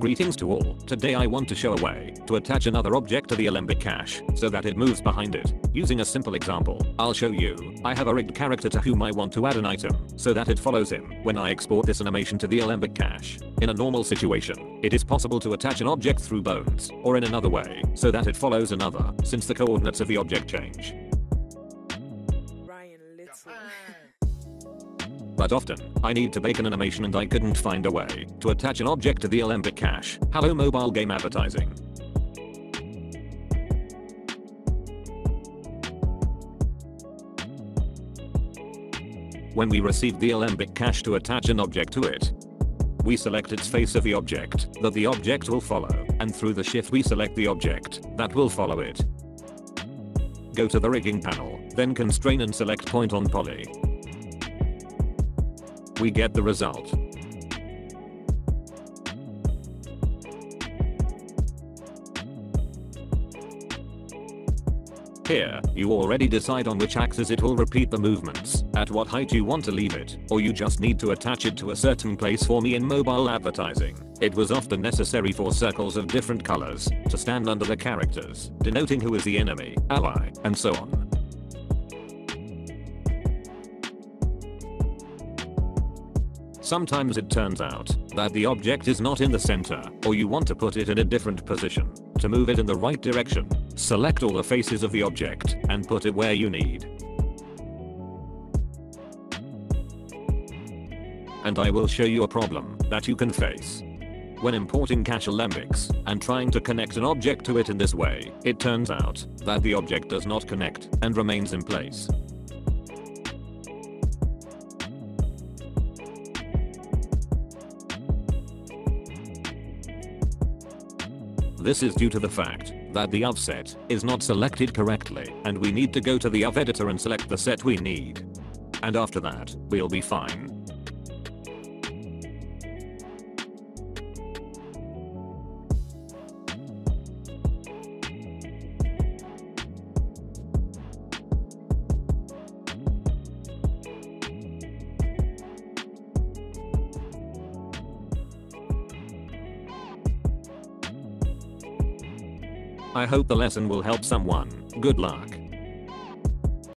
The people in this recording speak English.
Greetings to all. Today I want to show a way to attach another object to the Alembic cache so that it moves behind it. Using a simple example, I'll show you. I have a rigged character to whom I want to add an item so that it follows him when I export this animation to the Alembic cache. In a normal situation, it is possible to attach an object through bones or in another way so that it follows another since the coordinates of the object change. But often, I need to make an animation and I couldn't find a way to attach an object to the Alembic cache. Hello mobile game advertising. When we receive the Alembic cache to attach an object to it, we select its face of the object that the object will follow, and through the shift we select the object that will follow it. Go to the rigging panel, then constrain and select point on poly. We get the result. Here, you already decide on which axis it will repeat the movements, at what height you want to leave it, or you just need to attach it to a certain place for me in mobile advertising. It was often necessary for circles of different colors to stand under the characters, denoting who is the enemy, ally, and so on. Sometimes it turns out that the object is not in the center, or you want to put it in a different position. To move it in the right direction, select all the faces of the object and put it where you need. And I will show you a problem that you can face. When importing cache alembics and trying to connect an object to it in this way, it turns out that the object does not connect and remains in place. This is due to the fact that the UV set is not selected correctly and we need to go to the UV editor and select the set we need. And after that, we'll be fine. I hope the lesson will help someone. Good luck.